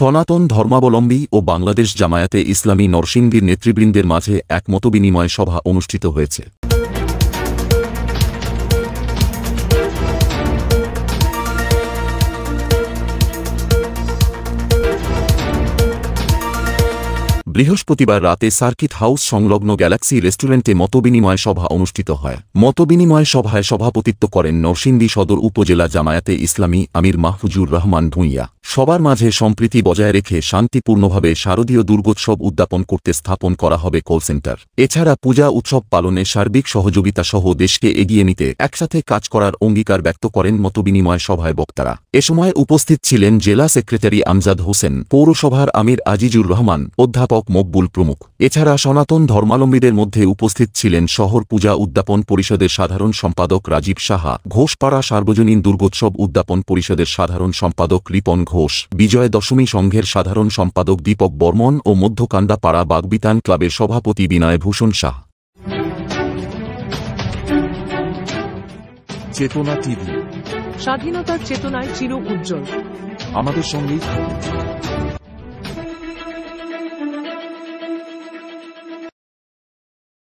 সনাতন ধর্মাবলম্বী ও বাংলাদেশ জামায়াতে ইসলামী নরসিংদীর নেতৃবৃন্দের মাঝে এক মতবিনিময় সভা অনুষ্ঠিত হয়েছে। বৃহস্পতিবার রাতে সার্কিট হাউস সংলগ্ন গ্যালাক্সি রেস্টুরেন্টে মতবিনিময় সভা অনুষ্ঠিত হয়। মতবিনিময় সভায় সভাপতিত্ব করেন নরসিংদী সদর উপজেলা জামায়াতে ইসলামী আমির মাহফুজুর রহমান ভূঁইয়া। সবার মাঝে সম্প্রীতি বজায় রেখে শান্তিপূর্ণভাবে শারদীয় দুর্গোৎসব উদ্যাপন করতে স্থাপন করা হবে কল সেন্টার। এছাড়া পূজা উৎসব পালনে সার্বিক সহযোগিতা সহ দেশকে এগিয়ে নিতে একসাথে কাজ করার অঙ্গীকার ব্যক্ত করেন মতবিনিময় সভায় বক্তারা। এ সময় উপস্থিত ছিলেন জেলা সেক্রেটারি আমজাদ হোসেন, পৌরসভার আমির আজিজুর রহমান, অধ্যাপক মকবুল প্রমুখ। এছাড়া সনাতন ধর্মাবলম্বীদের মধ্যে উপস্থিত ছিলেন শহর পূজা উদ্যাপন পরিষদের সাধারণ সম্পাদক রাজীব সাহা, ঘোষপাড়া সার্বজনীন দুর্গোৎসব উদ্যাপন পরিষদের সাধারণ সম্পাদক রিপন ঘোষ। বিজয় দশমী সংঘের সাধারণ সম্পাদক দীপক বর্মন ও মধ্যকান্দা পাড়া বাগবিতান ক্লাবের সভাপতি বিনয় ভূষণ শাহ চেতনা টিভি। স্বাধীনতার চেতনায় চির উজ্জ্বল। আমাদের সঙ্গেই থাকুন।